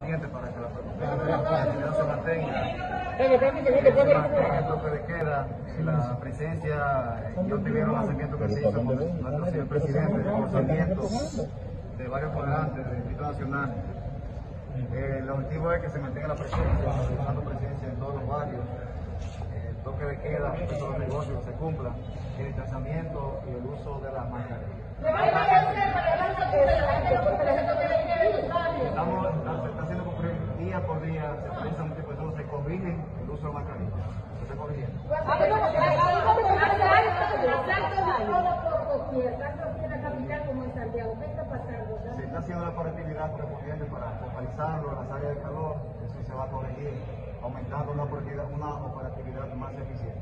para que la mantenga, se mantenga el toque de queda, la presencia y un lanzamiento que se hizo con nuestro señor presidente de forzamiento de varios cuadrantes del Distrito Nacional. Eh, el objetivo es que se mantenga la presencia, la presencia en todos los barrios, el toque de queda, que todos los negocios se cumplan, el distanciamiento y el uso de las mascarillas. Día por día se se corrigen el uso de mascarilla. Se está. Se haciendo la operatividad correspondiente para focalizarlo en las áreas de calor, eso se va a corregir, aumentando una operatividad, más eficiente.